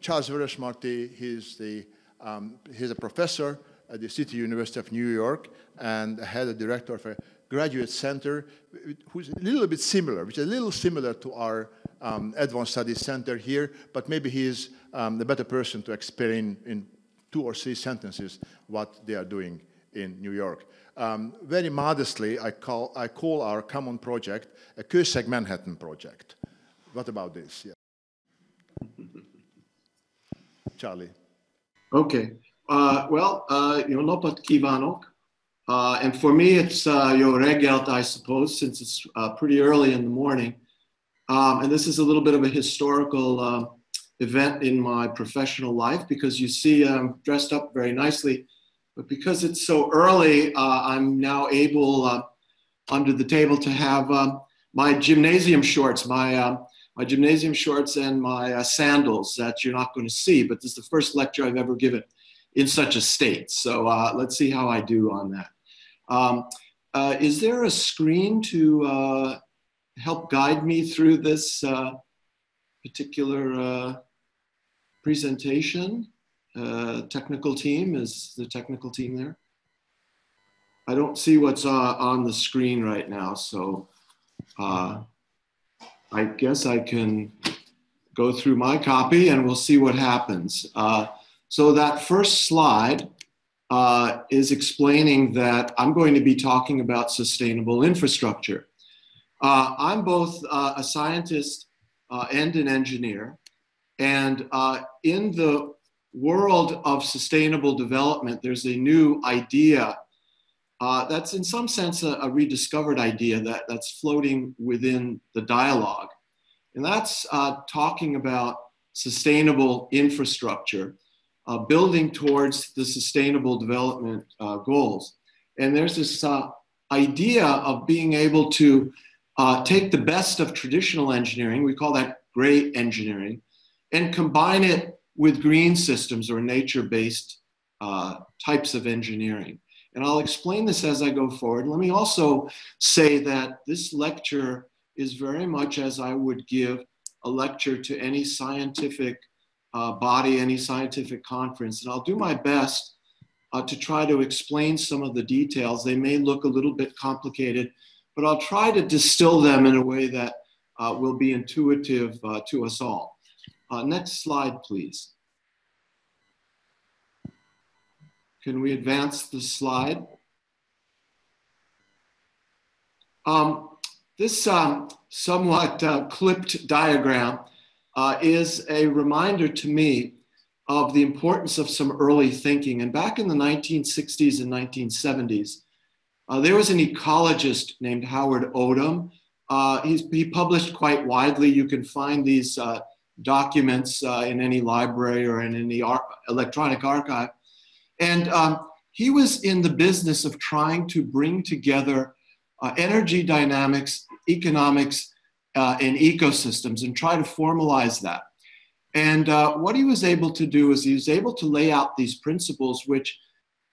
Charles Vörösmarty, he's, the, um, he's a professor at the City University of New York and head of director of a graduate center who's a little bit similar, which is a little similar to our um, Advanced Studies Center here, but maybe he's um, the better person to explain in two or three sentences what they are doing in New York. Um, very modestly, I call, I call our common project a Kőszeg Manhattan project. What about this? Yeah. Charlie. Okay. Uh, well, uh, know, napot kívánok. Uh, and for me, it's uh, your reggelt, I suppose, since it's uh, pretty early in the morning. Um, and this is a little bit of a historical uh, event in my professional life because you see I'm dressed up very nicely. But because it's so early, uh, I'm now able uh, under the table to have my gymnasium shorts, my, my gymnasium shorts and my sandals that you're not going to see. But this is the first lecture I've ever given in such a state. So uh, let's see how I do on that. Um, uh, is there a screen to uh, help guide me through this uh, particular uh, presentation? Uh, technical team, is the technical team there? I don't see what's on the screen right now, so I guess I can go through my copy and we'll see what happens. So that first slide uh, is explaining that I'm going to be talking about sustainable infrastructure. Uh, I'm both uh, a scientist uh, and an engineer. And uh, in the world of sustainable development, there's a new idea uh, that's in some sense a, a, rediscovered idea that, that's floating within the dialogue. And that's talking about sustainable infrastructure uh, building towards the sustainable development uh, goals. And there's this uh, idea of being able to uh, take the best of traditional engineering, we call that gray engineering, and combine it with green systems or nature based uh, types of engineering. And I'll explain this as I go forward. Let me also say that this lecture is very much as I would give a lecture to any scientific uh, body, any scientific conference. And I'll do my best uh, to try to explain some of the details. They may look a little bit complicated, but I'll try to distill them in a way that uh, will be intuitive uh, to us all. Uh, next slide, please. Can we advance the slide? Um, this um, somewhat uh, clipped diagram uh, is a reminder to me of the importance of some early thinking. And back in the 1960s and 1970s, uh, there was an ecologist named Howard Odum. Uh, he published quite widely. You can find these uh, documents uh, in any library or in any ar electronic archive. And um, he was in the business of trying to bring together uh, energy dynamics, economics, uh, in ecosystems and try to formalize that. And uh, what he was able to do is he was able to lay out these principles, which,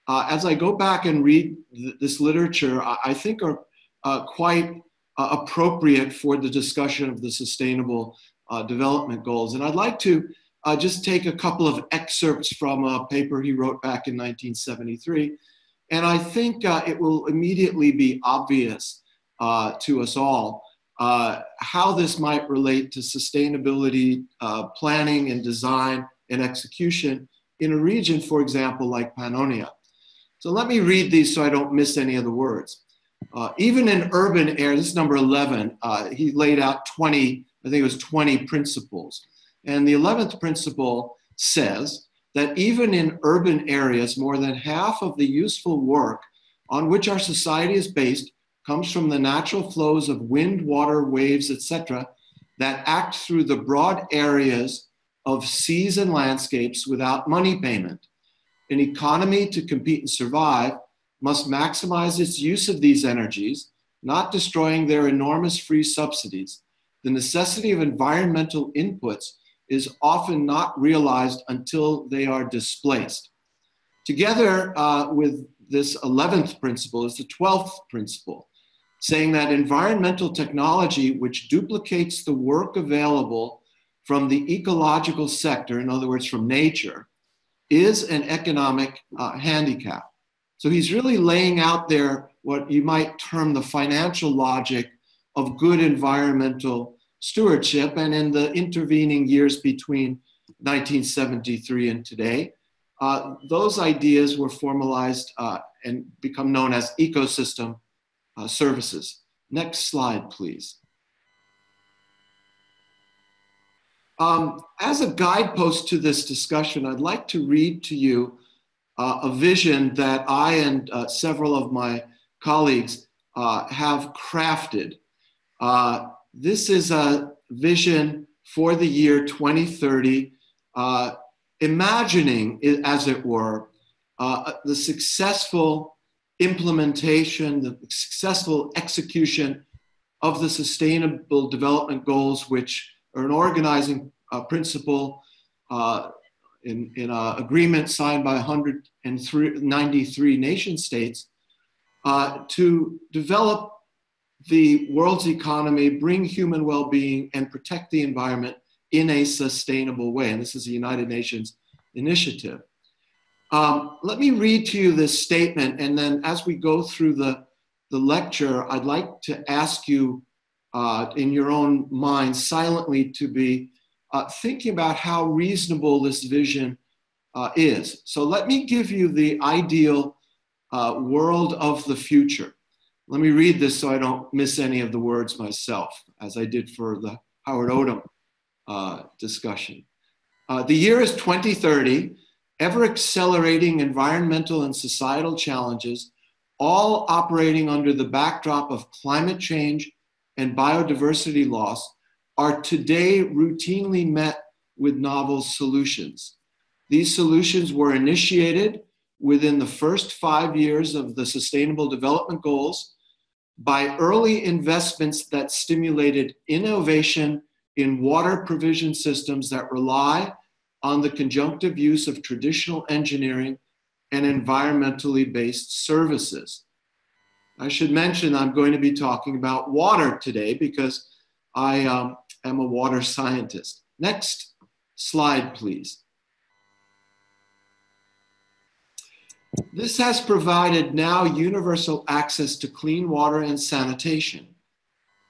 uh, as I go back and read th this literature, I, I think are uh, quite uh, appropriate for the discussion of the sustainable development goals. And I'd like to just take a couple of excerpts from a paper he wrote back in 1973. And I think it will immediately be obvious to us all uh, how this might relate to sustainability uh, planning and design and execution in a region, for example, like Pannonia. So let me read these so I don't miss any of the words. Uh, even in urban areas, this is number 11, uh, he laid out 20, I think it was 20 principles. And the 11th principle says that even in urban areas, more than half of the useful work on which our society is based comes from the natural flows of wind, water, waves, etc., that act through the broad areas of seas and landscapes without money payment. An economy to compete and survive must maximize its use of these energies, not destroying their enormous free subsidies. The necessity of environmental inputs is often not realized until they are displaced. Together uh, with this 11th principle is the 12th principle saying that environmental technology, which duplicates the work available from the ecological sector, in other words, from nature, is an economic uh, handicap. So he's really laying out there what you might term the financial logic of good environmental stewardship. And in the intervening years between 1973 and today, uh, those ideas were formalized uh, and become known as ecosystem uh, services. Next slide, please. Um, as a guidepost to this discussion, I'd like to read to you uh, a vision that I and uh, several of my colleagues uh, have crafted. Uh, this is a vision for the year 2030, uh, imagining, as it were, uh, the successful implementation, the successful execution of the Sustainable Development Goals, which are an organizing uh, principle uh, in, in an agreement signed by 193 nation states uh, to develop the world's economy, bring human well being, and protect the environment in a sustainable way. And this is a United Nations initiative. Um, let me read to you this statement, and then as we go through the, the lecture, I'd like to ask you uh, in your own mind silently to be uh, thinking about how reasonable this vision uh, is. So let me give you the ideal uh, world of the future. Let me read this so I don't miss any of the words myself, as I did for the Howard Odum uh, discussion. Uh, the year is 2030, ever accelerating environmental and societal challenges, all operating under the backdrop of climate change and biodiversity loss, are today routinely met with novel solutions. These solutions were initiated within the first five years of the Sustainable Development Goals by early investments that stimulated innovation in water provision systems that rely on the conjunctive use of traditional engineering and environmentally based services. I should mention I'm going to be talking about water today because I um, am a water scientist. Next slide, please. This has provided now universal access to clean water and sanitation.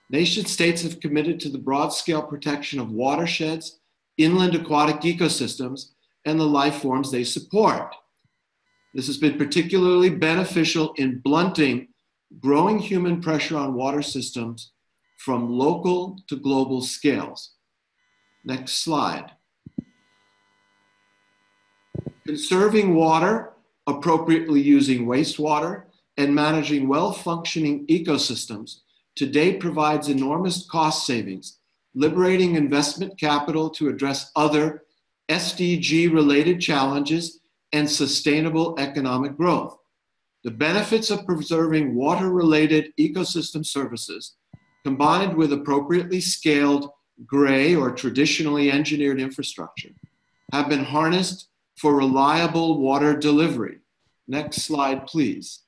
Nation states have committed to the broad scale protection of watersheds, inland aquatic ecosystems, and the life forms they support. This has been particularly beneficial in blunting growing human pressure on water systems from local to global scales. Next slide. Conserving water, appropriately using wastewater, and managing well functioning ecosystems today provides enormous cost savings, liberating investment capital to address other SDG related challenges and sustainable economic growth. The benefits of preserving water related ecosystem services, combined with appropriately scaled gray or traditionally engineered infrastructure, have been harnessed for reliable water delivery. Next slide, please.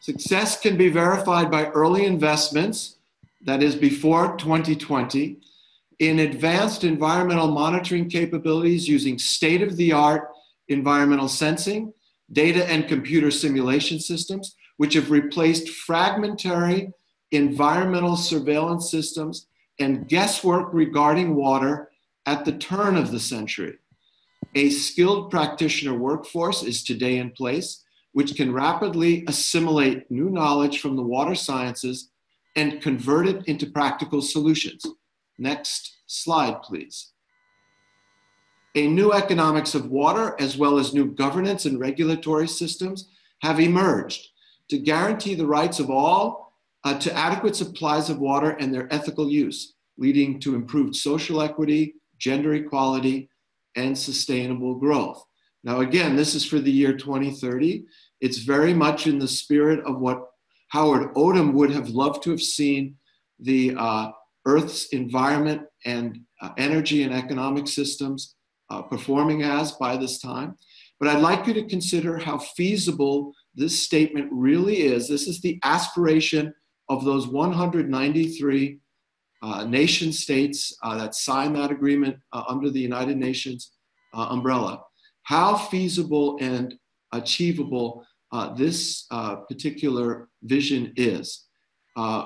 Success can be verified by early investments, that is before 2020, in advanced environmental monitoring capabilities using state of the art environmental sensing, data and computer simulation systems, which have replaced fragmentary environmental surveillance systems and guesswork regarding water at the turn of the century. A skilled practitioner workforce is today in place, which can rapidly assimilate new knowledge from the water sciences and convert it into practical solutions. Next slide, please. A new economics of water, as well as new governance and regulatory systems, have emerged to guarantee the rights of all uh, to adequate supplies of water and their ethical use, leading to improved social equity, gender equality, and sustainable growth. Now, again, this is for the year 2030. It's very much in the spirit of what Howard Odum would have loved to have seen the uh, Earth's environment and uh, energy and economic systems uh, performing as by this time. But I'd like you to consider how feasible this statement really is. This is the aspiration of those 193 uh, nation states uh, that signed that agreement uh, under the United Nations uh, umbrella, how feasible and achievable uh, this uh, particular vision is.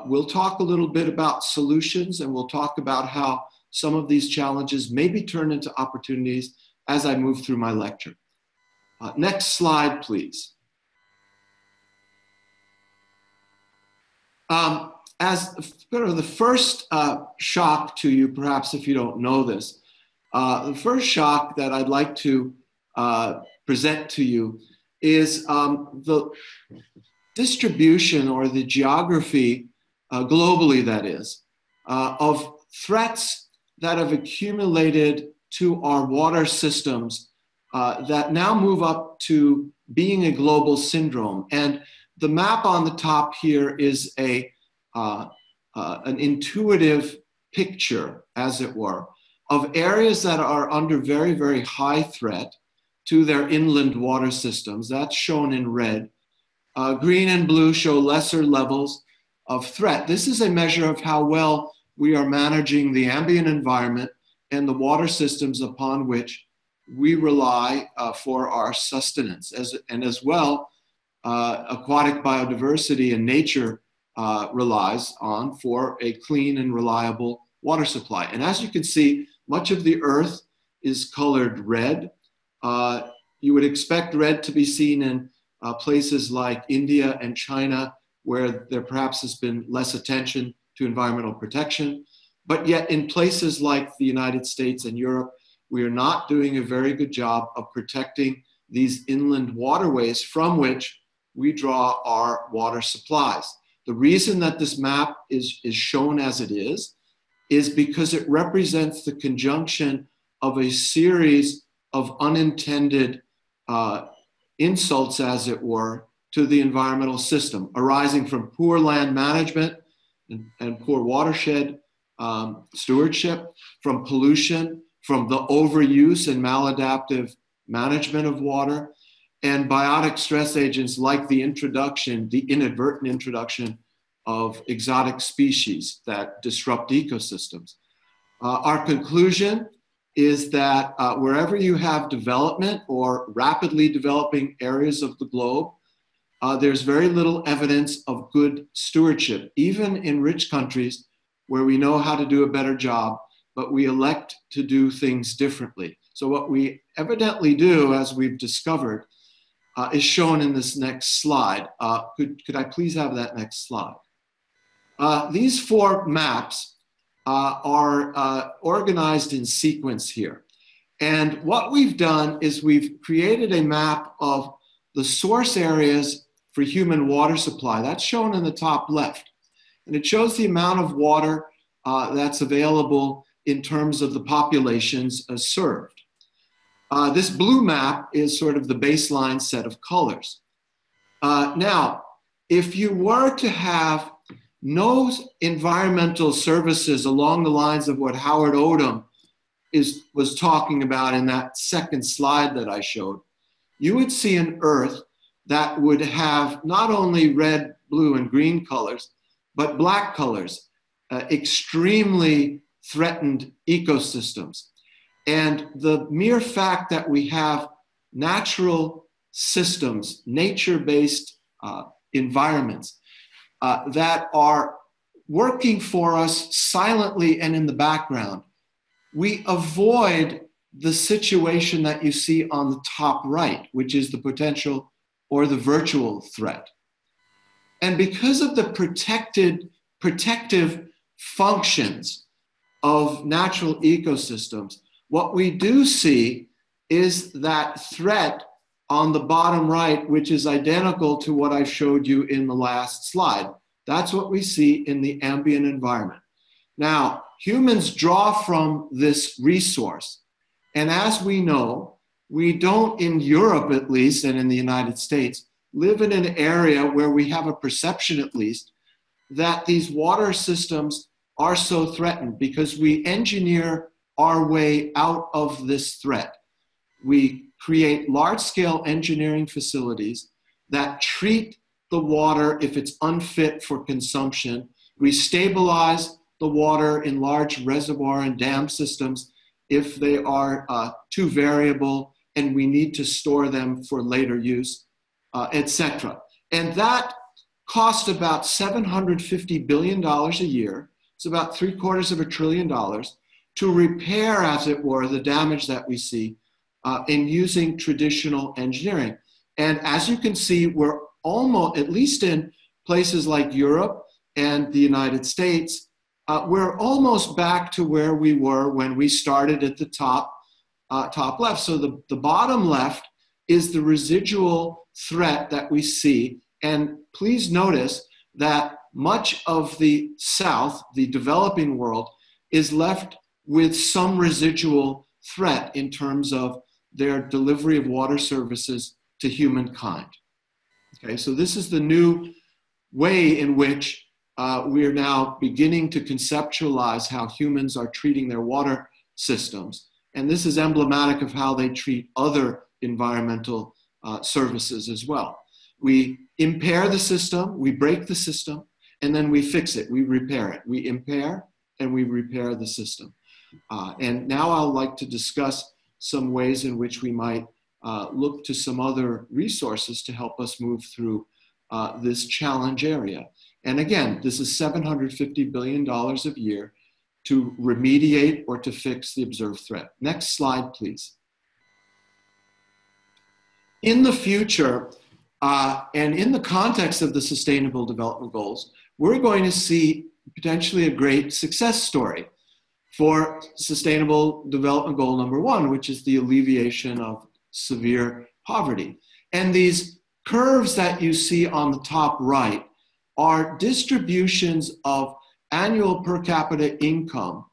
we'll talk a little bit about solutions and we'll talk about how some of these challenges may be turned into opportunities as I move through my lecture. next slide, please. Um, as sort of the first uh, shock to you, perhaps if you don't know this, uh, the first shock that I'd like to uh, present to you is um, the distribution or the geography, uh, globally that is, uh, of threats that have accumulated to our water systems uh, that now move up to being a global syndrome. And the map on the top here is a, uh, uh, an intuitive picture, as it were, of areas that are under very, very high threat to their inland water systems. That's shown in red. Uh, green and blue show lesser levels of threat. This is a measure of how well we are managing the ambient environment and the water systems upon which we rely uh, for our sustenance, as, and as well uh, aquatic biodiversity and nature uh, relies on for a clean and reliable water supply. And as you can see, much of the earth is colored red. Uh, you would expect red to be seen in uh, places like India and China, where there perhaps has been less attention to environmental protection. But yet, in places like the United States and Europe, we are not doing a very good job of protecting these inland waterways from which we draw our water supplies. The reason that this map is, is shown as it is, is because it represents the conjunction of a series of unintended uh, insults, as it were, to the environmental system, arising from poor land management and, and poor watershed um, stewardship, from pollution, from the overuse and maladaptive management of water, and biotic stress agents like the introduction, the inadvertent introduction of exotic species that disrupt ecosystems. Uh, our conclusion is that uh, wherever you have development or rapidly developing areas of the globe, uh, there's very little evidence of good stewardship, even in rich countries where we know how to do a better job, but we elect to do things differently. So, what we evidently do, as we've discovered, uh, is shown in this next slide. Uh, could, could I please have that next slide? Uh, these four maps uh, are uh, organized in sequence here. And what we've done is we've created a map of the source areas for human water supply. That's shown in the top left. And it shows the amount of water uh, that's available in terms of the populations served. Uh, this blue map is sort of the baseline set of colors. Uh, now, if you were to have no environmental services along the lines of what Howard Odum is, was talking about in that second slide that I showed, you would see an Earth that would have not only red, blue, and green colors, but black colors, uh, extremely threatened ecosystems. And the mere fact that we have natural systems, nature based uh, environments uh, that are working for us silently and in the background, we avoid the situation that you see on the top right, which is the potential or the virtual threat. And because of the protected, protective functions of natural ecosystems, what we do see is that threat on the bottom right, which is identical to what I showed you in the last slide. That's what we see in the ambient environment. Now, humans draw from this resource. And as we know, we don't, in Europe at least, and in the United States, live in an area where we have a perception at least that these water systems are so threatened because we engineer our way out of this threat. We create large scale engineering facilities that treat the water if it's unfit for consumption. We stabilize the water in large reservoir and dam systems if they are uh, too variable and we need to store them for later use, uh, etc. And that cost about $750 billion a year. It's about three quarters of a trillion dollars to repair, as it were, the damage that we see uh, in using traditional engineering. And as you can see, we're almost, at least in places like Europe and the United States, uh, we're almost back to where we were when we started at the top, uh, top left. So the, the bottom left is the residual threat that we see. And please notice that much of the South, the developing world, is left with some residual threat in terms of their delivery of water services to humankind. Okay, so this is the new way in which uh, we are now beginning to conceptualize how humans are treating their water systems. And this is emblematic of how they treat other environmental uh, services as well. We impair the system, we break the system, and then we fix it, we repair it. We impair and we repair the system. Uh, and now I'd like to discuss some ways in which we might uh, look to some other resources to help us move through uh, this challenge area. And again, this is $750 billion a year to remediate or to fix the observed threat. Next slide, please. In the future, uh, and in the context of the Sustainable Development Goals, we're going to see potentially a great success story for Sustainable Development Goal number one, which is the alleviation of severe poverty. And these curves that you see on the top right are distributions of annual per capita income,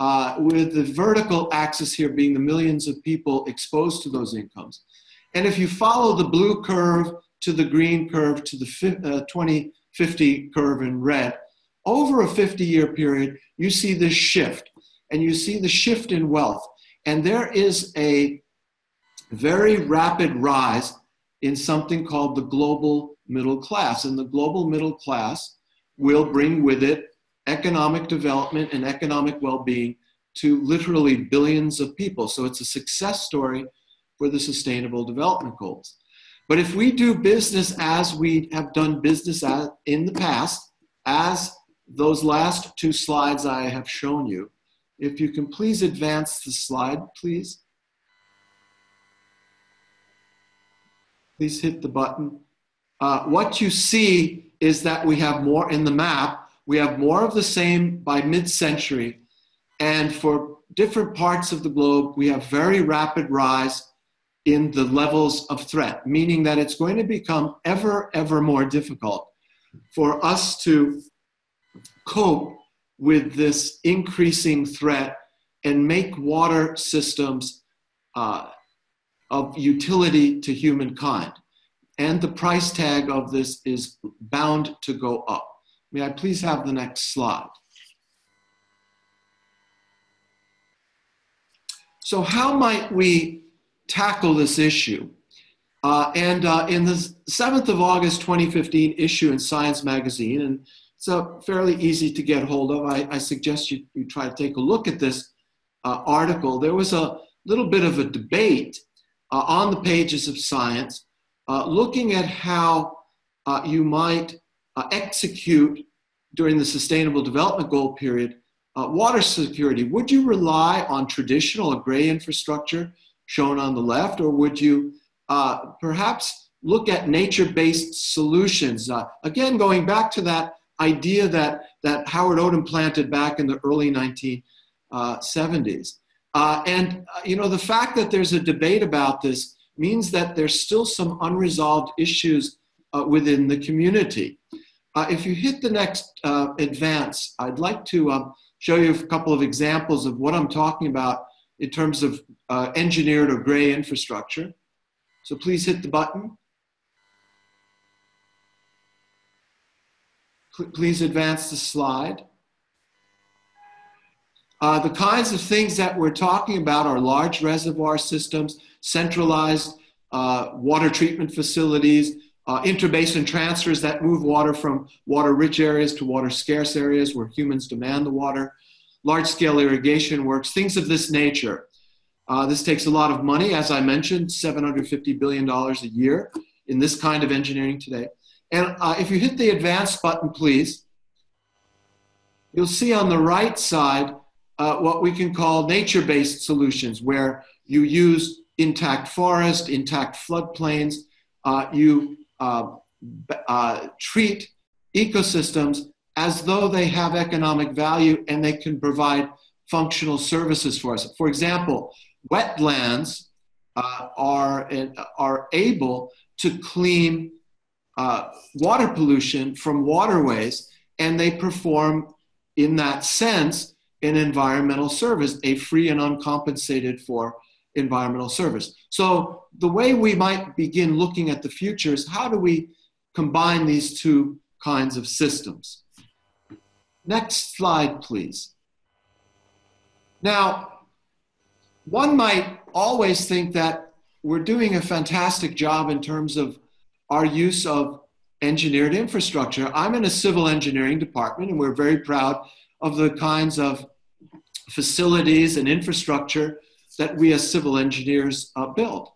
uh, with the vertical axis here being the millions of people exposed to those incomes. And if you follow the blue curve to the green curve to the uh, 2050 curve in red, over a 50 year period, you see this shift and you see the shift in wealth. And there is a very rapid rise in something called the global middle class. And the global middle class will bring with it economic development and economic well being to literally billions of people. So it's a success story for the Sustainable Development Goals. But if we do business as we have done business in the past, as those last two slides I have shown you, if you can please advance the slide, please. Please hit the button. Uh, what you see is that we have more in the map. We have more of the same by mid-century. And for different parts of the globe, we have very rapid rise in the levels of threat, meaning that it's going to become ever, ever more difficult for us to cope with this increasing threat and make water systems uh, of utility to humankind. And the price tag of this is bound to go up. May I please have the next slide? So, how might we tackle this issue? Uh, and uh, in the 7th of August 2015 issue in Science Magazine, and so fairly easy to get hold of. I, I suggest you, you try to take a look at this uh, article. There was a little bit of a debate uh, on the pages of Science uh, looking at how uh, you might uh, execute during the Sustainable Development Goal period uh, water security. Would you rely on traditional gray infrastructure shown on the left, or would you perhaps look at nature-based solutions? again, going back to that idea that, that Howard Odum planted back in the early 1970s. Uh, uh, and, uh, you know, the fact that there's a debate about this means that there's still some unresolved issues uh, within the community. Uh, if you hit the next uh, advance, I'd like to um, show you a couple of examples of what I'm talking about in terms of engineered or gray infrastructure. So please hit the button. Please advance the slide. Uh, the kinds of things that we're talking about are large reservoir systems, centralized uh, water treatment facilities, uh, interbasin transfers that move water from water rich areas to water scarce areas where humans demand the water, large scale irrigation works, things of this nature. Uh, this takes a lot of money, as I mentioned, $750 billion a year in this kind of engineering today. And uh, if you hit the advanced button, please, you'll see on the right side uh, what we can call nature based solutions, where you use intact forest, intact floodplains, uh, you uh, uh, treat ecosystems as though they have economic value and they can provide functional services for us. For example, wetlands uh, are, are able to clean uh, water pollution from waterways, and they perform, in that sense, an environmental service, a free and uncompensated for environmental service. So the way we might begin looking at the future is how do we combine these two kinds of systems? Next slide, please. Now, one might always think that we're doing a fantastic job in terms of our use of engineered infrastructure. I'm in a civil engineering department, and we're very proud of the kinds of facilities and infrastructure that we as civil engineers uh, build.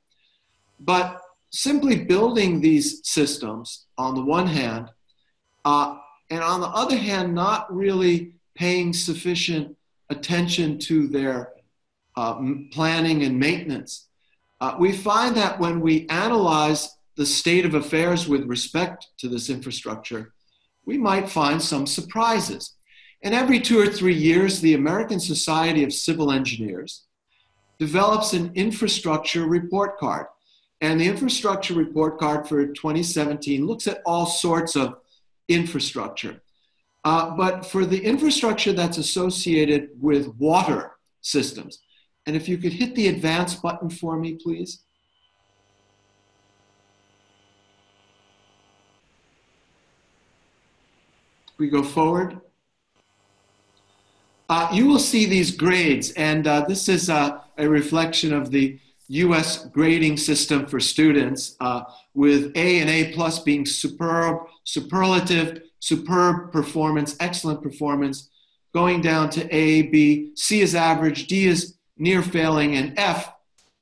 But simply building these systems on the one hand, uh, and on the other hand, not really paying sufficient attention to their uh, planning and maintenance. Uh, we find that when we analyze the state of affairs with respect to this infrastructure, we might find some surprises. And every two or three years, the American Society of Civil Engineers develops an infrastructure report card. And the infrastructure report card for 2017 looks at all sorts of infrastructure. Uh, but for the infrastructure that's associated with water systems, and if you could hit the advance button for me, please. We go forward uh, you will see these grades, and uh, this is uh, a reflection of the US grading system for students, uh, with A and A plus being superb, superlative, superb performance, excellent performance, going down to A, B, C is average, D is near failing, and F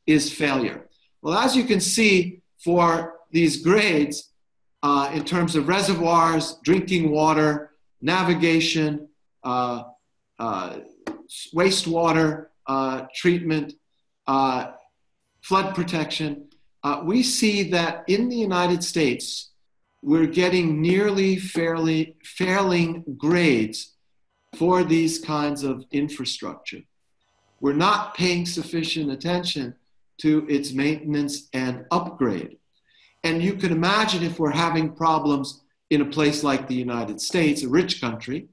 is failure. Well, as you can see for these grades, uh, in terms of reservoirs, drinking water, navigation, uh, uh, wastewater uh, treatment, uh, flood protection, we see that in the United States, we're getting nearly fairly failing grades for these kinds of infrastructure. We're not paying sufficient attention to its maintenance and upgrade. And you can imagine if we're having problems in a place like the United States, a rich country,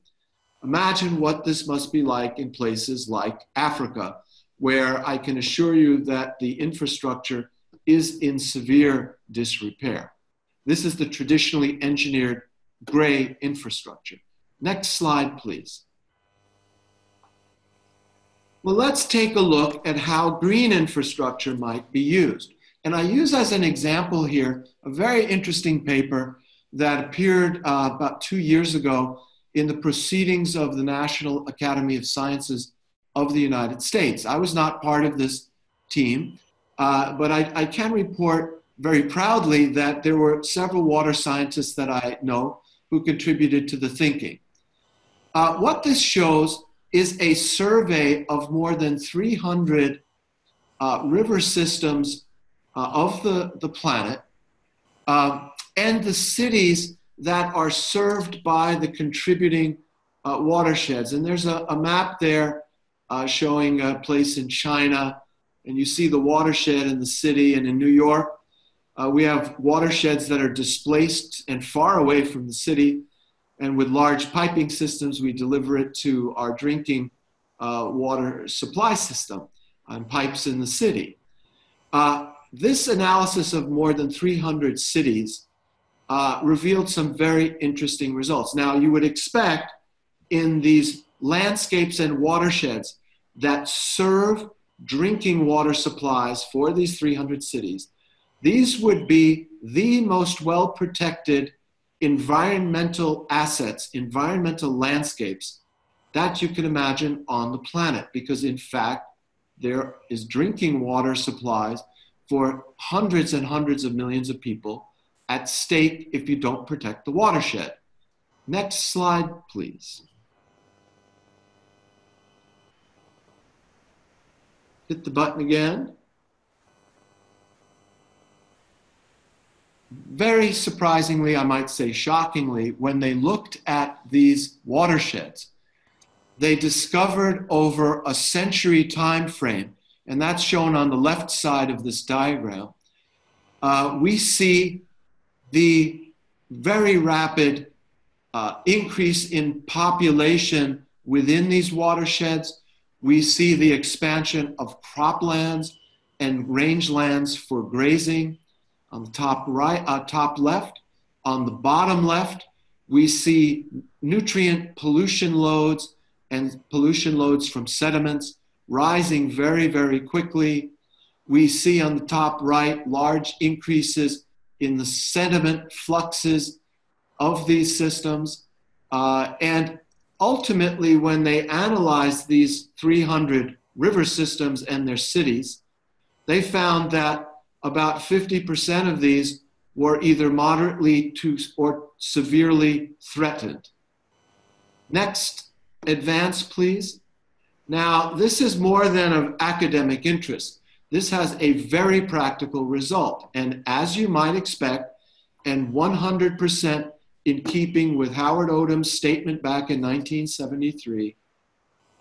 Imagine what this must be like in places like Africa, where I can assure you that the infrastructure is in severe disrepair. This is the traditionally engineered gray infrastructure. Next slide, please. Well, let's take a look at how green infrastructure might be used. And I use as an example here a very interesting paper that appeared uh, about two years ago in the proceedings of the National Academy of Sciences of the United States. I was not part of this team, uh, but I, I, can report very proudly that there were several water scientists that I know who contributed to the thinking. Uh, what this shows is a survey of more than 300 uh, river systems uh, of the, the planet uh, and the cities that are served by the contributing uh, watersheds. And there's a, a map there uh, showing a place in China, and you see the watershed in the city and in New York. Uh, we have watersheds that are displaced and far away from the city, and with large piping systems, we deliver it to our drinking uh, water supply system on pipes in the city. Uh, this analysis of more than 300 cities uh, revealed some very interesting results. Now, you would expect in these landscapes and watersheds that serve drinking water supplies for these 300 cities these would be the most well protected environmental assets, environmental landscapes that you can imagine on the planet, because in fact, there is drinking water supplies for hundreds and hundreds of millions of people at stake if you don't protect the watershed. Next slide, please. Hit the button again. Very surprisingly, I might say shockingly, when they looked at these watersheds, they discovered over a century time frame, and that's shown on the left side of this diagram, uh, we see the very rapid uh, increase in population within these watersheds. We see the expansion of croplands and rangelands for grazing on the top right, uh, top left. On the bottom left, we see nutrient pollution loads and pollution loads from sediments rising very, very quickly. We see on the top right large increases in the sediment fluxes of these systems. Uh, and ultimately, when they analyzed these 300 river systems and their cities, they found that about 50% of these were either moderately to or severely threatened. Next, advance, please. Now, this is more than of academic interest. This has a very practical result. And as you might expect, and 100% in keeping with Howard Odum's statement back in 1973,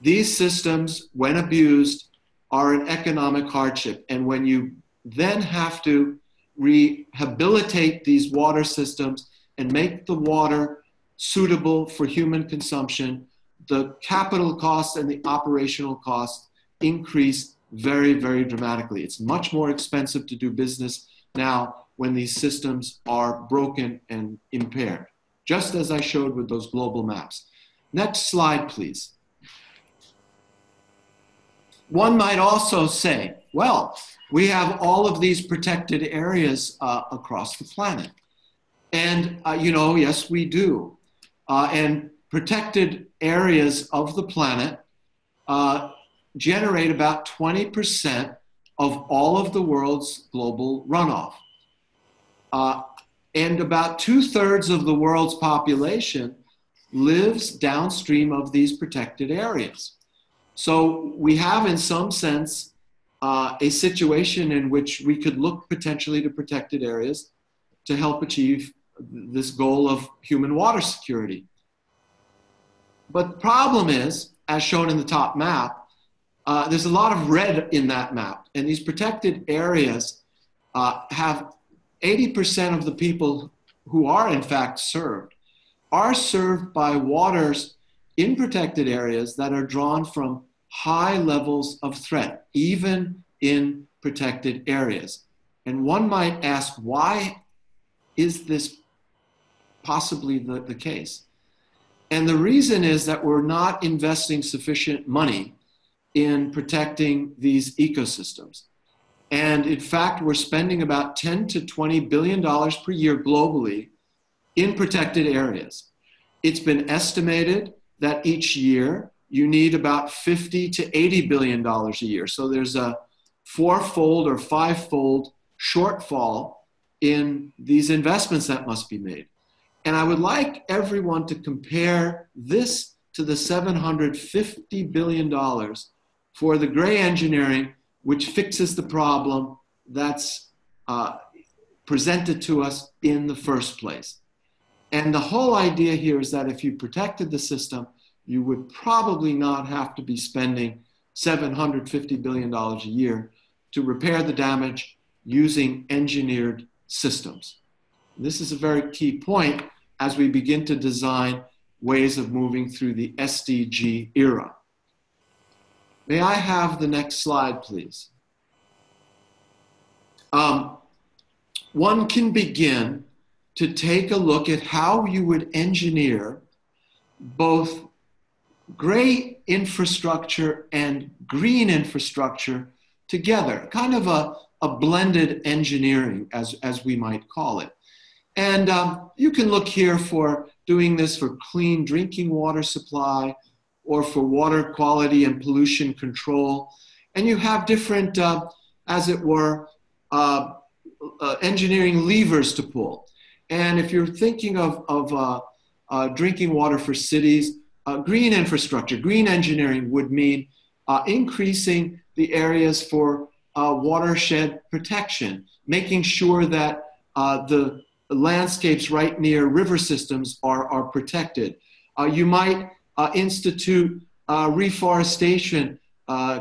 these systems, when abused, are an economic hardship. And when you then have to rehabilitate these water systems and make the water suitable for human consumption, the capital costs and the operational costs increase very, very dramatically. It's much more expensive to do business now when these systems are broken and impaired, just as I showed with those global maps. Next slide, please. One might also say, well, we have all of these protected areas uh, across the planet. And, uh, you know, yes, we do. Uh, and protected areas of the planet uh, generate about 20% of all of the world's global runoff. Uh, and about two thirds of the world's population lives downstream of these protected areas. So we have, in some sense, uh, a situation in which we could look potentially to protected areas to help achieve this goal of human water security. But the problem is, as shown in the top map, uh, there's a lot of red in that map. And these protected areas uh, have 80% of the people who are in fact served are served by waters in protected areas that are drawn from high levels of threat, even in protected areas. And one might ask, why is this possibly the, the case? And the reason is that we're not investing sufficient money in protecting these ecosystems. And in fact, we're spending about 10 to 20 billion dollars per year globally in protected areas. It's been estimated that each year you need about 50 to 80 billion dollars a year. So there's a fourfold or fivefold shortfall in these investments that must be made. And I would like everyone to compare this to the $750 billion for the gray engineering, which fixes the problem that's uh, presented to us in the first place. And the whole idea here is that if you protected the system, you would probably not have to be spending $750 billion a year to repair the damage using engineered systems. This is a very key point as we begin to design ways of moving through the SDG era. May I have the next slide, please? Um, one can begin to take a look at how you would engineer both gray infrastructure and green infrastructure together, kind of a a blended engineering, as, as we might call it. And um, you can look here for doing this for clean drinking water supply or for water quality and pollution control. And you have different, uh, as it were, uh, uh, engineering levers to pull. And if you're thinking of, of uh, uh, drinking water for cities, uh, green infrastructure, green engineering would mean increasing the areas for watershed protection, making sure that the landscapes right near river systems are, are protected. you might institute reforestation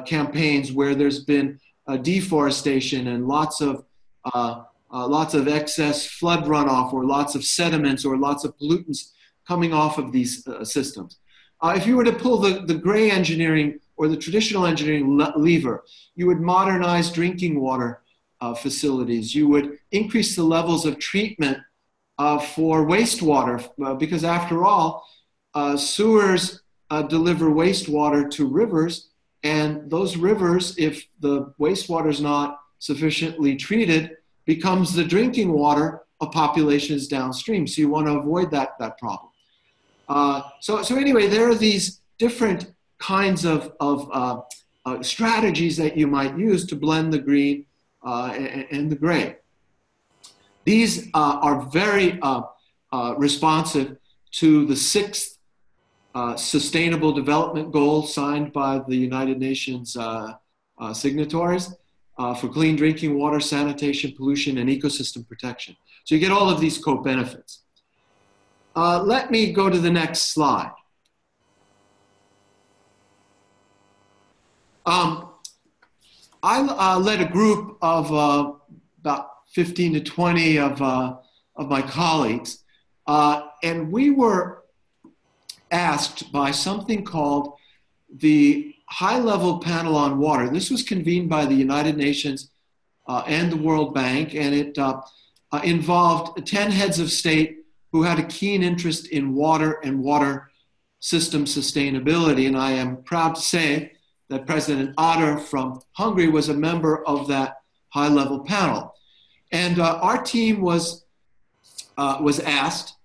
campaigns where there's been deforestation and lots of uh, uh, lots of excess flood runoff or lots of sediments or lots of pollutants coming off of these uh, systems. Uh, if you were to pull the, the gray engineering or the traditional engineering le- lever, you would modernize drinking water uh, facilities. You would increase the levels of treatment uh, for wastewater, uh, because after all, sewers deliver wastewater to rivers, and those rivers, if the wastewater is not sufficiently treated, becomes the drinking water of populations downstream. So you want to avoid that, that problem. Uh, so, so anyway, there are these different kinds of, of uh, uh, strategies that you might use to blend the green uh, and, and, the gray. These uh, are very uh, responsive to the sixth Sustainable Development Goal signed by the United Nations signatories uh, for clean drinking water, sanitation, pollution, and ecosystem protection. So you get all of these co-benefits. Uh, let me go to the next slide. Um, I uh, led a group of uh, about 15 to 20 of, uh, of my colleagues, uh, and we were asked by something called the high level panel on water. This was convened by the United Nations uh, and the World Bank, and it uh, involved 10 heads of state who had a keen interest in water and water system sustainability. And I am proud to say that President Áder from Hungary was a member of that high level panel. And uh, our team was, uh, was asked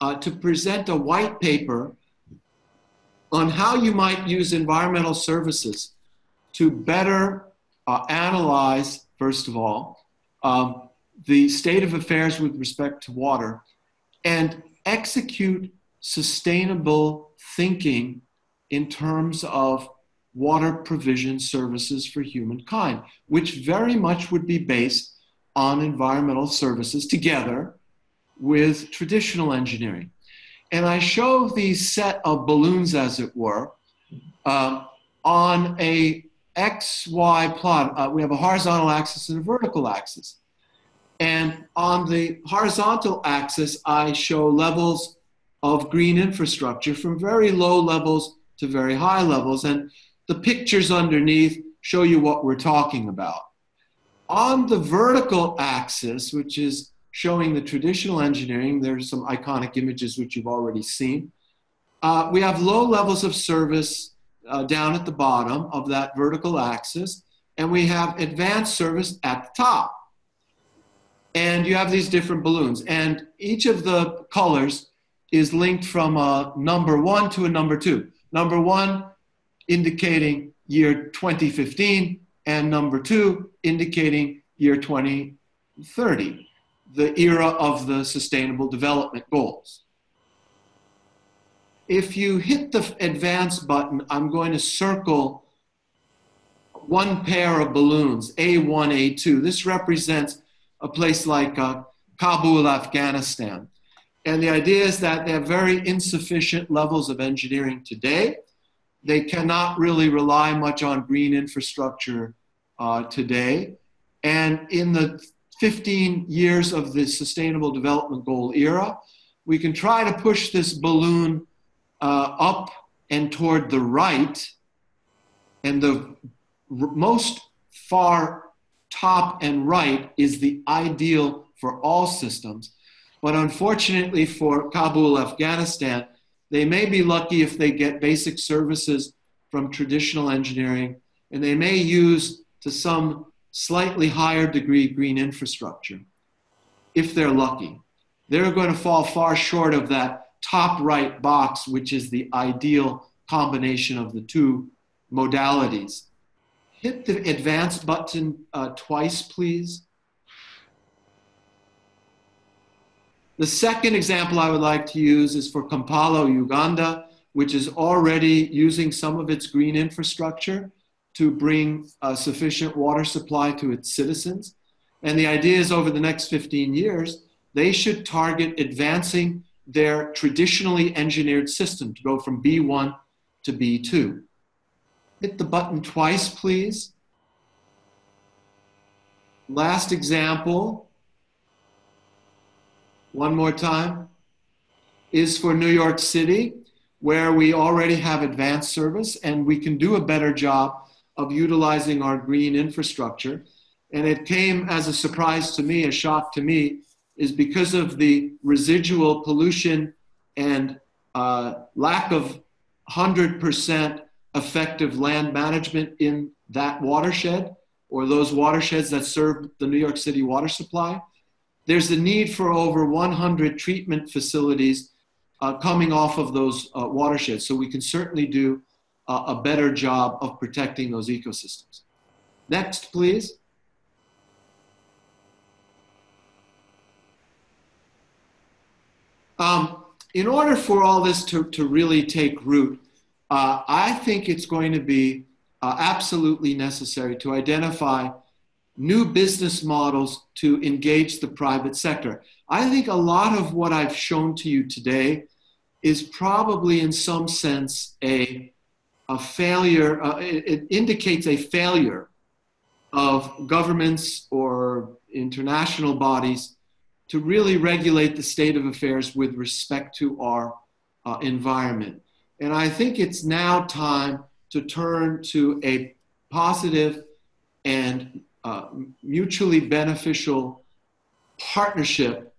uh, to present a white paper on how you might use environmental services to better uh, analyze, first of all, um, the state of affairs with respect to water and execute sustainable thinking in terms of water provision services for humankind, which very much would be based on environmental services together with traditional engineering and I show these set of balloons, as it were, uh, on a XY plot. Uh, we have a horizontal axis and a vertical axis. And on the horizontal axis, I show levels of green infrastructure from very low levels to very high levels. And the pictures underneath show you what we're talking about. On the vertical axis, which is showing the traditional engineering. There's some iconic images which you've already seen. Uh, we have low levels of service uh, down at the bottom of that vertical axis, and we have advanced service at the top. And you have these different balloons, and each of the colors is linked from a number one to a number two. Number one indicating year 2015, and number two indicating year 2030 the era of the Sustainable Development Goals. If you hit the advance button, I'm going to circle one pair of balloons, A1, A2. This represents a place like uh, Kabul, Afghanistan. And the idea is that they have very insufficient levels of engineering today. They cannot really rely much on green infrastructure uh, today. And in the 15 years of the Sustainable Development Goal era, we can try to push this balloon uh, up and toward the right. And the most far top and right is the ideal for all systems. But unfortunately for Kabul, Afghanistan, they may be lucky if they get basic services from traditional engineering, and they may use to some slightly higher degree green infrastructure, if they're lucky. They're going to fall far short of that top right box, which is the ideal combination of the two modalities. Hit the advanced button uh, twice, please. The second example I would like to use is for Kampala, Uganda, which is already using some of its green infrastructure to bring a sufficient water supply to its citizens. And the idea is over the next 15 years, they should target advancing their traditionally engineered system to go from B1 to B2. Hit the button twice, please. Last example, one more time, is for New York City, where we already have advanced service and we can do a better job of utilizing our green infrastructure. And it came as a surprise to me, a shock to me, is because of the residual pollution and uh, lack of 100% effective land management in that watershed or those watersheds that serve the New York City water supply. There's a need for over 100 treatment facilities uh, coming off of those uh, watersheds. So we can certainly do uh, a better job of protecting those ecosystems. Next, please. Um, in order for all this to, to really take root, uh, I think it's going to be uh, absolutely necessary to identify new business models to engage the private sector. I think a lot of what I've shown to you today is probably, in some sense, a, a failure, uh, it, it indicates a failure of governments or international bodies to really regulate the state of affairs with respect to our uh, environment. And I think it's now time to turn to a positive and uh, mutually beneficial partnership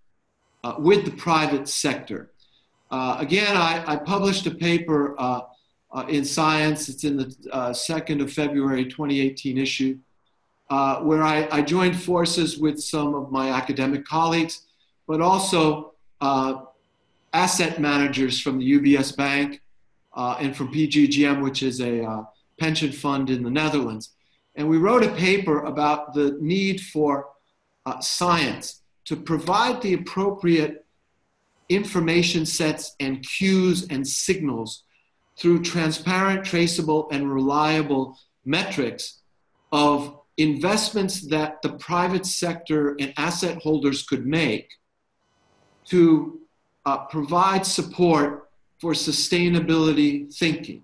uh, with the private sector. Uh, again, I, I, published a paper uh, uh, in Science, it's in the 2nd of February 2018 issue, uh, where I, I, joined forces with some of my academic colleagues, but also uh, asset managers from the UBS Bank uh, and from PGGM, which is a uh, pension fund in the Netherlands. And we wrote a paper about the need for uh, science to provide the appropriate information sets and cues and signals through transparent, traceable, and reliable metrics of investments that the private sector and asset holders could make to uh, provide support for sustainability thinking.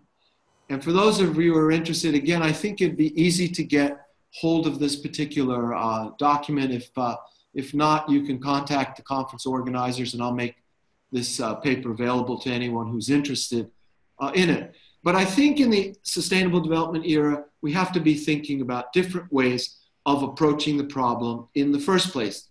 And for those of you who are interested, again, I think it'd be easy to get hold of this particular uh, document. If, uh, if not, you can contact the conference organizers and I'll make this uh, paper available to anyone who's interested uh, in it. But I think in the sustainable development era, we have to be thinking about different ways of approaching the problem in the first place.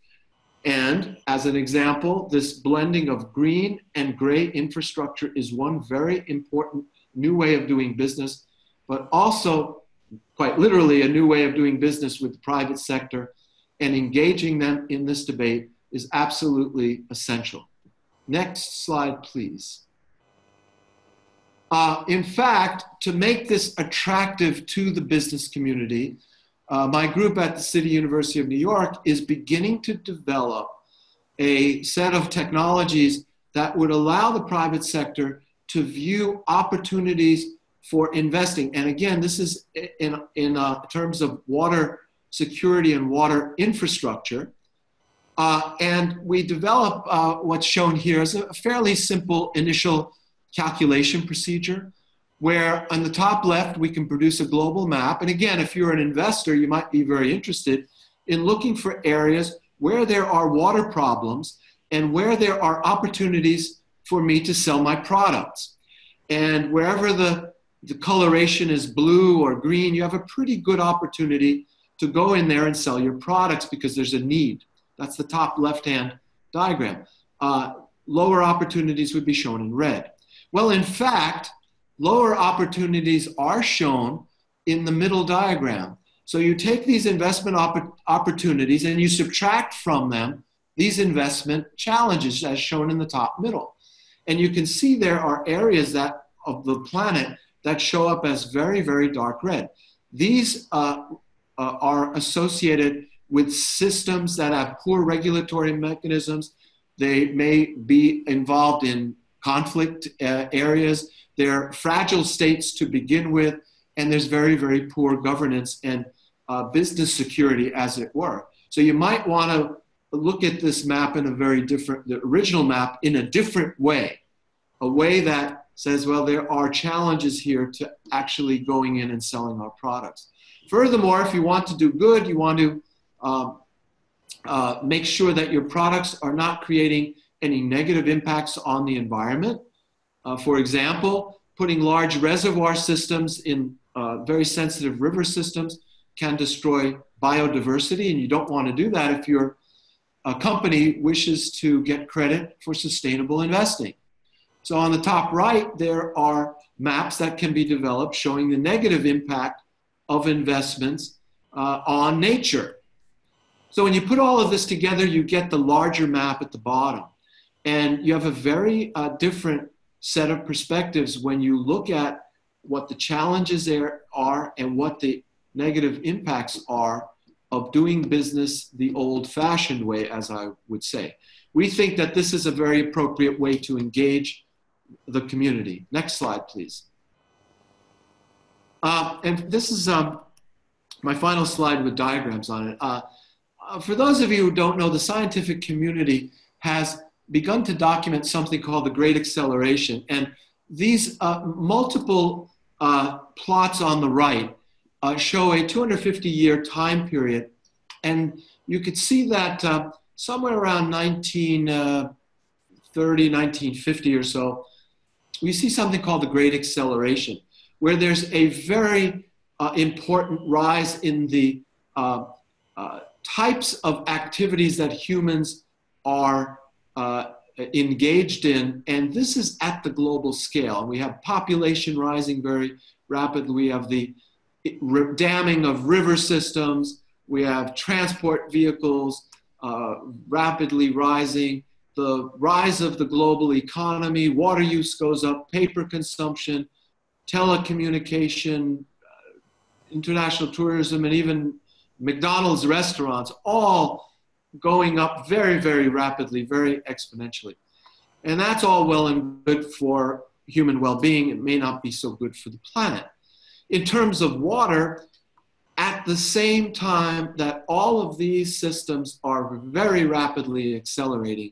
And as an example, this blending of green and gray infrastructure is one very important new way of doing business, but also quite literally a new way of doing business with the private sector and engaging them in this debate is absolutely essential. Next slide, please. Uh, in fact, to make this attractive to the business community, uh, my group at the City University of New York is beginning to develop a set of technologies that would allow the private sector to view opportunities for investing. And again, this is in, in uh, terms of water security and water infrastructure. Uh, and we develop uh, what's shown here as a fairly simple initial calculation procedure where on the top left we can produce a global map. And again, if you're an investor, you might be very interested in looking for areas where there are water problems and where there are opportunities for me to sell my products. And wherever the, the coloration is blue or green, you have a pretty good opportunity to go in there and sell your products because there's a need. That's the top left hand diagram. Uh, lower opportunities would be shown in red. Well, in fact, lower opportunities are shown in the middle diagram. So you take these investment opp- opportunities and you subtract from them these investment challenges as shown in the top middle. And you can see there are areas that of the planet that show up as very, very dark red. These uh, uh, are associated with systems that have poor regulatory mechanisms. They may be involved in conflict uh, areas. They're fragile states to begin with, and there's very, very poor governance and uh, business security, as it were. So you might want to look at this map in a very different, the original map in a different way, a way that says, well, there are challenges here to actually going in and selling our products. Furthermore, if you want to do good, you want to um, uh, make sure that your products are not creating any negative impacts on the environment. Uh, for example, putting large reservoir systems in uh, very sensitive river systems can destroy biodiversity, and you don't want to do that if your a company wishes to get credit for sustainable investing. So on the top right, there are maps that can be developed showing the negative impact of investments uh, on nature. So when you put all of this together, you get the larger map at the bottom. And you have a very uh, different set of perspectives when you look at what the challenges there are and what the negative impacts are of doing business the old fashioned way, as I would say. We think that this is a very appropriate way to engage the community. Next slide, please. Uh, and this is um, my final slide with diagrams on it. Uh, uh, for those of you who don't know, the scientific community has begun to document something called the Great Acceleration. And these uh, multiple uh, plots on the right uh, show a 250 year time period. And you could see that uh, somewhere around 1930, 1950 or so, we see something called the Great Acceleration, where there's a very uh, important rise in the uh, uh, types of activities that humans are uh, engaged in. And this is at the global scale. We have population rising very rapidly. We have the damming of river systems. We have transport vehicles uh, rapidly rising. The rise of the global economy, water use goes up, paper consumption, telecommunication, uh, international tourism, and even McDonald's restaurants, all going up very, very rapidly, very exponentially. And that's all well and good for human well being. It may not be so good for the planet in terms of water, at the same time that all of these systems are very rapidly accelerating,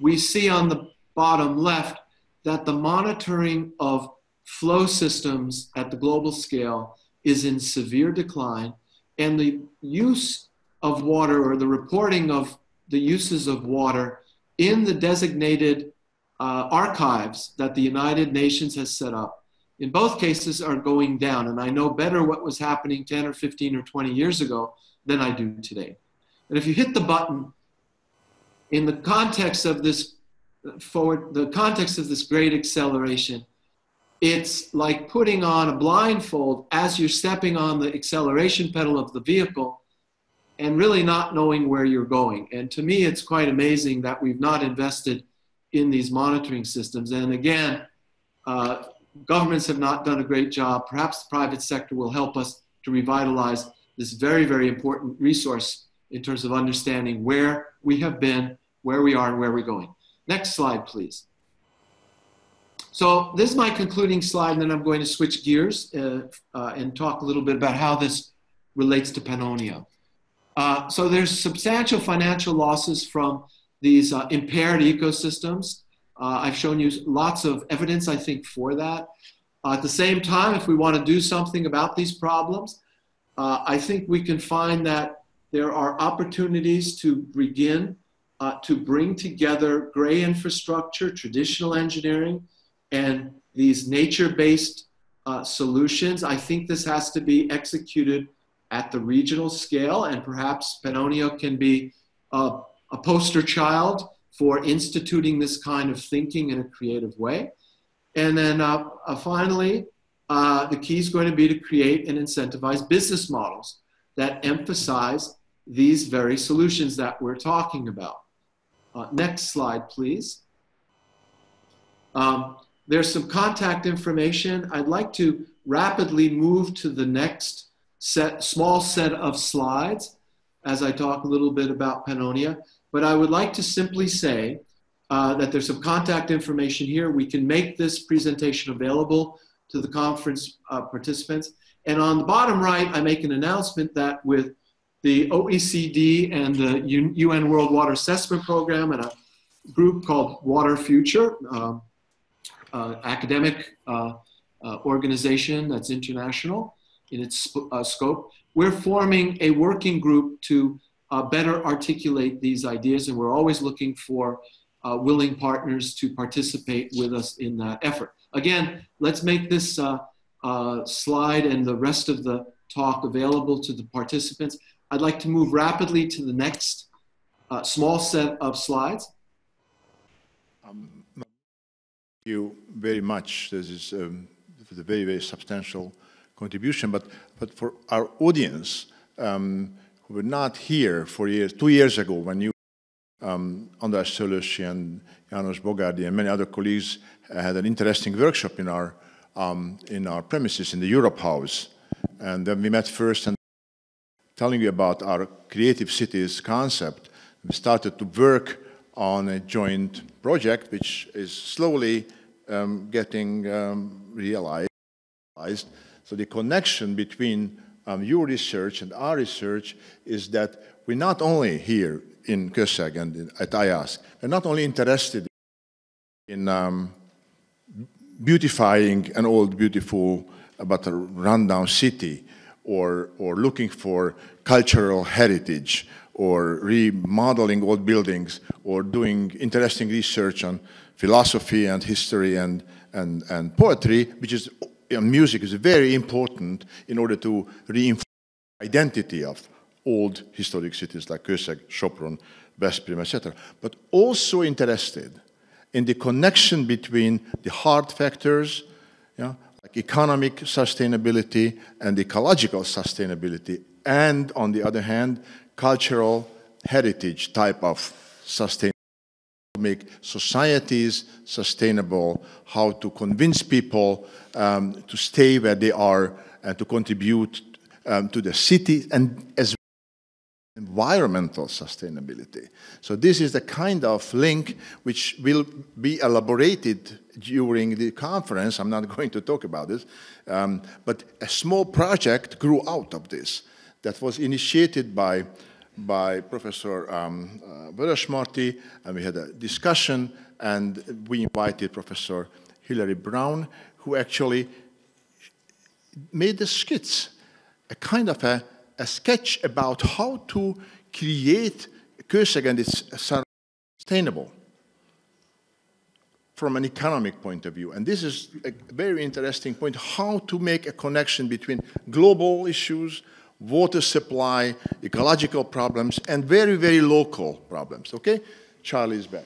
we see on the bottom left that the monitoring of flow systems at the global scale is in severe decline, and the use of water or the reporting of the uses of water in the designated uh, archives that the United Nations has set up in both cases are going down. And I know better what was happening 10 or 15 or 20 years ago than I do today. And if you hit the button in the context of this forward, the context of this great acceleration, it's like putting on a blindfold as you're stepping on the acceleration pedal of the vehicle and really not knowing where you're going. And to me, it's quite amazing that we've not invested in these monitoring systems. And again, uh, governments have not done a great job. Perhaps the private sector will help us to revitalize this very, very important resource in terms of understanding where we have been, where we are, and where we're going. Next slide, please. So this is my concluding slide, and then I'm going to switch gears uh, uh, and talk a little bit about how this relates to Pannonia. Uh, so there's substantial financial losses from these uh, impaired ecosystems uh, I've shown you lots of evidence, I think, for that. Uh, at the same time, if we want to do something about these problems, uh, I think we can find that there are opportunities to begin uh, to bring together gray infrastructure, traditional engineering, and these nature-based uh, solutions. I think this has to be executed at the regional scale, and perhaps Pannonia can be a, a poster child for instituting this kind of thinking in a creative way. And then uh, uh, finally, uh, the key is going to be to create and incentivize business models that emphasize these very solutions that we're talking about. Uh, next slide, please. Um, there's some contact information. I'd like to rapidly move to the next set, small set of slides as I talk a little bit about Pannonia. But I would like to simply say uh, that there's some contact information here. We can make this presentation available to the conference uh, participants. And on the bottom right, I make an announcement that with the OECD and the UN World Water Assessment Program and a group called Water Future, um, uh, academic uh, uh, organization that's international in its uh, scope, we're forming a working group to uh, better articulate these ideas, and we're always looking for uh, willing partners to participate with us in that effort. Again, let's make this uh, uh, slide and the rest of the talk available to the participants. I'd like to move rapidly to the next uh, small set of slides. Um, thank you very much. This is um, a very, very substantial contribution. But, but for our audience um, were not here for years, two years ago when you um, András Szőlősi and Janos Bogardi and many other colleagues had an interesting workshop in our, um, in our premises in the Europe House. And then we met first and telling you about our creative cities concept. We started to work on a joint project which is slowly um, getting um, realized. So the connection between um, your research and our research is that we're not only here in Kőszeg and at iASK. They're not only interested in um, beautifying an old, beautiful, but a rundown city, or, or looking for cultural heritage, or remodeling old buildings, or doing interesting research on philosophy and history and, and, and poetry, which is Uh, music is very important in order to reinforce the identity of old historic cities like Kőszeg, Sopron, Veszprém, etc., but also interested in the connection between the hard factors, like economic sustainability and ecological sustainability, and on the other hand, cultural heritage type of sustainability make societies sustainable, how to convince people um, to stay where they are and to contribute um, to the city and as environmental sustainability. So this is the kind of link which will be elaborated during the conference. I'm not going to talk about this, um, but a small project grew out of this that was initiated by by Professor um, uh, and we had a discussion, and we invited Professor Hillary Brown, who actually made the skits, a kind of a a sketch about how to create Kőszeg and its sustainable from an economic point of view. And this is a very interesting point, how to make a connection between global issues, water supply, ecological problems, and very, very local problems, okay? Charlie's back.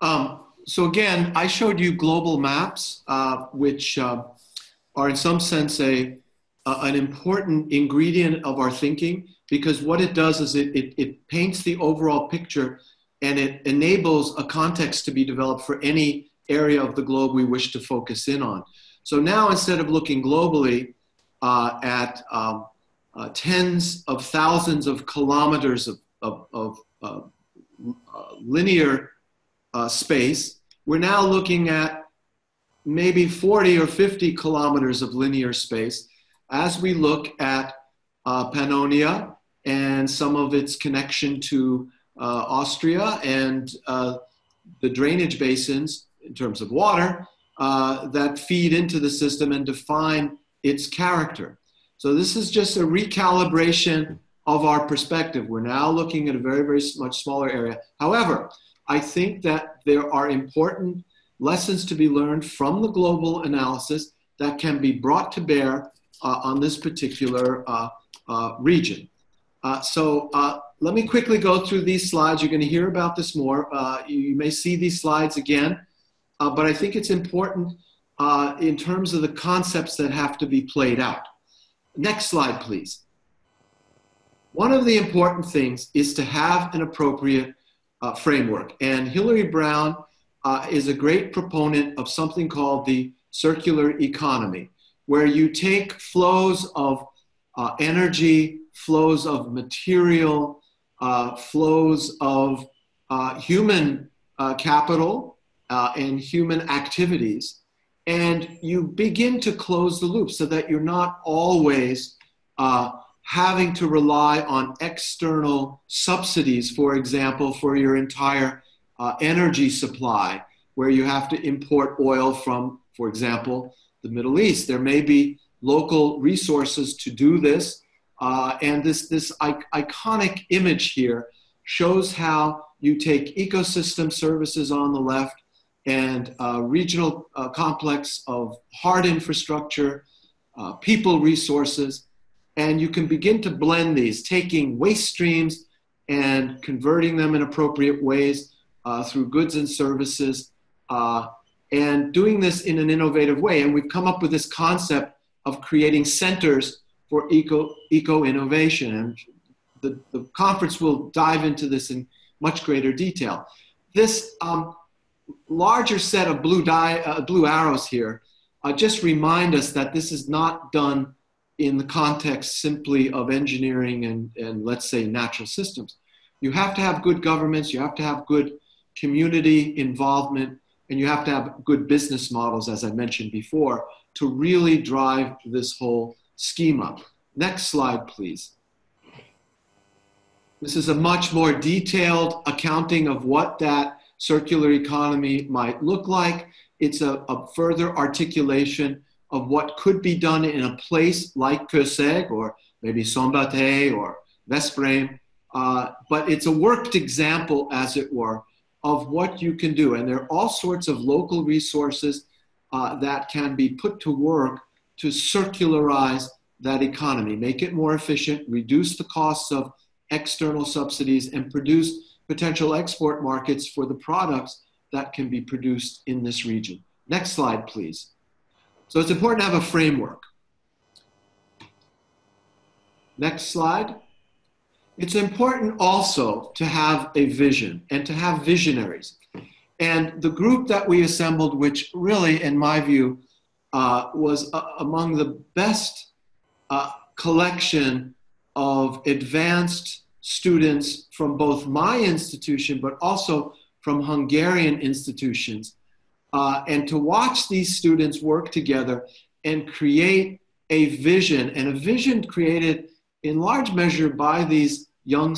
Um, so again, I showed you global maps, uh, which uh, are in some sense a an important ingredient of our thinking because what it does is it, it, it paints the overall picture and it enables a context to be developed for any area of the globe we wish to focus in on. So now instead of looking globally uh, at um, uh, tens of thousands of kilometers of, of, of uh, linear uh, space, we're now looking at maybe 40 or 50 kilometers of linear space as we look at uh, Pannonia and some of its connection to uh, Austria and the drainage basins in terms of water that feed into the system and define its character. So this is just a recalibration of our perspective. We're now looking at a very, very much smaller area. However, I think that there are important lessons to be learned from the global analysis that can be brought to bear uh, on this particular uh, uh, region. so let me quickly go through these slides. You're going to hear about this more. you may see these slides again, but I think it's important in terms of the concepts that have to be played out. next slide, please. One of the important things is to have an appropriate uh, framework. And Hillary Brown uh, is a great proponent of something called the circular economy, where you take flows of uh, energy, flows of material, uh, flows of uh, human uh, capital and human activities, and you begin to close the loop so that you're not always having to rely on external subsidies, for example, for your entire uh, energy supply, where you have to import oil from, for example, the Middle East. There may be local resources to do this. Uh, and this, this iconic image here shows how you take ecosystem services on the left and a regional uh, complex of hard infrastructure, uh, people resources, and you can begin to blend these, taking waste streams and converting them in appropriate ways uh, through goods and services, uh, and doing this in an innovative way. And we've come up with this concept of creating centers for eco, eco innovation. And the, the conference will dive into this in much greater detail. This um, larger set of blue, uh, blue arrows here uh, just remind us that this is not done in the context simply of engineering and, and let's say natural systems. You have to have good governments, you have to have good community involvement, and you have to have good business models, as I mentioned before, to really drive this whole schema. Next slide, please. This is a much more detailed accounting of what that circular economy might look like. It's a, a further articulation of what could be done in a place like Kőszeg or maybe Szombathely or Veszprém. Uh, but it's a worked example, as it were, of what you can do. And there are all sorts of local resources uh, that can be put to work to circularize that economy, make it more efficient, reduce the costs of external subsidies, and produce potential export markets for the products that can be produced in this region. Next slide, please. So it's important to have a framework. Next slide. It's important also to have a vision and to have visionaries. And the group that we assembled, which really, in my view, uh, was uh, among the best uh, collection of advanced students from both my institution, but also from Hungarian institutions. Uh, and to watch these students work together and create a vision, and a vision created in large measure by these young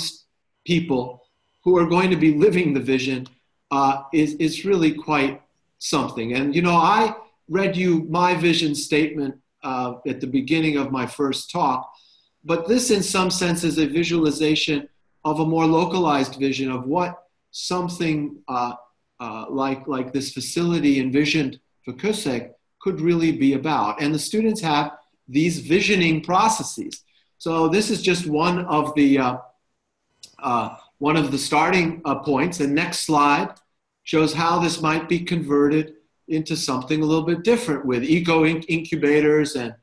people who are going to be living the vision uh, is, is really quite something. And, you know, I read you my vision statement uh, at the beginning of my first talk, but this, in some sense, is a visualization of a more localized vision of what something uh, uh, like, like this facility envisioned for Kőszeg could really be about. And the students have these visioning processes. So this is just one of the uh, uh, one of the starting uh, points. The next slide shows how this might be converted into something a little bit different with eco incubators and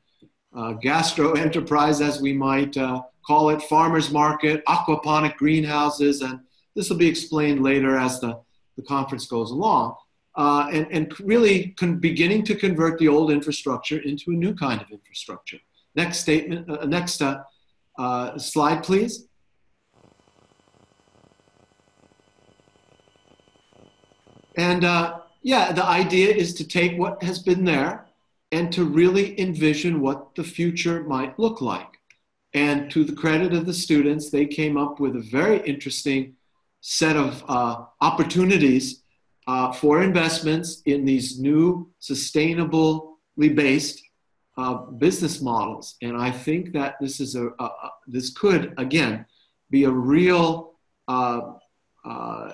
uh, gastro enterprise, as we might uh, call it, farmers market, aquaponic greenhouses, and this will be explained later as the, the conference goes along. Uh, and, and really beginning to convert the old infrastructure into a new kind of infrastructure. Next statement, uh, next uh, uh, slide, please. And yeah, the idea is to take what has been there and to really envision what the future might look like. And to the credit of the students, they came up with a very interesting set of uh, opportunities uh, for investments in these new sustainably based uh, business models. And I think that this is a, a, this could again be a real uh, uh,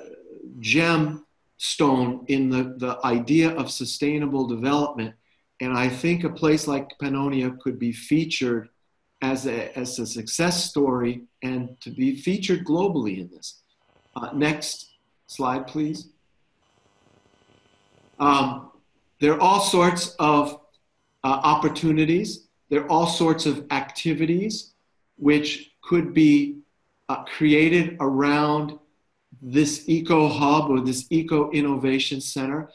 gem stone in the, the idea of sustainable development. And I think a place like Pannonia could be featured as a, as a success story and to be featured globally in this. Uh, next slide, please. Um, there are all sorts of uh, opportunities. There are all sorts of activities which could be uh, created around this eco hub or this eco innovation center.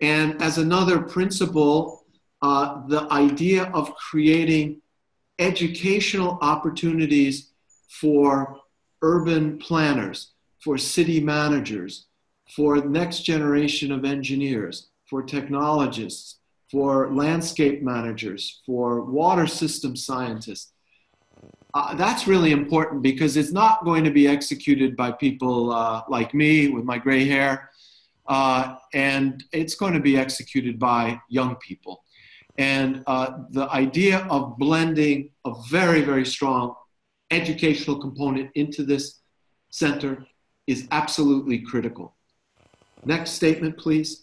And as another principle, uh, the idea of creating educational opportunities for urban planners, for city managers, for next generation of engineers, for technologists, for landscape managers, for water system scientists. Uh, that's really important because it's not going to be executed by people uh, like me with my gray hair, uh, and it's going to be executed by young people. And uh, the idea of blending a very, very strong educational component into this center is absolutely critical. Next statement, please.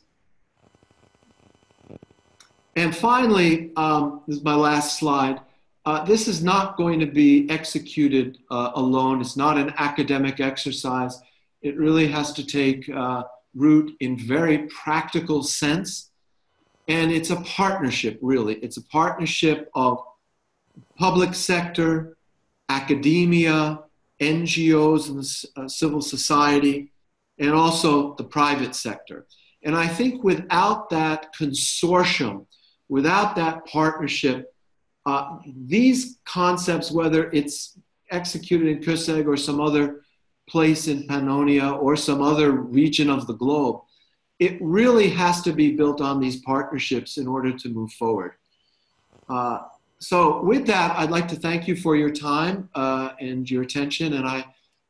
And finally, um, this is my last slide. Uh, this is not going to be executed uh, alone. It's not an academic exercise. It really has to take uh, root in very practical sense. And it's a partnership, really. It's a partnership of public sector, academia, NGOs and uh, civil society, and also the private sector. And I think without that consortium, without that partnership, uh, these concepts, whether it's executed in Kőszeg or some other place in Pannonia or some other region of the globe, it really has to be built on these partnerships in order to move forward. Uh, so, with that, I'd like to thank you for your time uh, and your attention, and I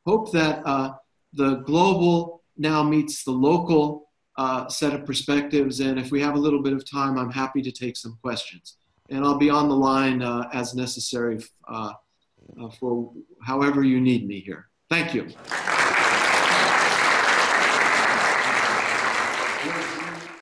hope that uh, the global now meets the local uh, set of perspectives. And if we have a little bit of time, I'm happy to take some questions. And I'll be on the line uh, as necessary uh, for however you need me here. Thank you.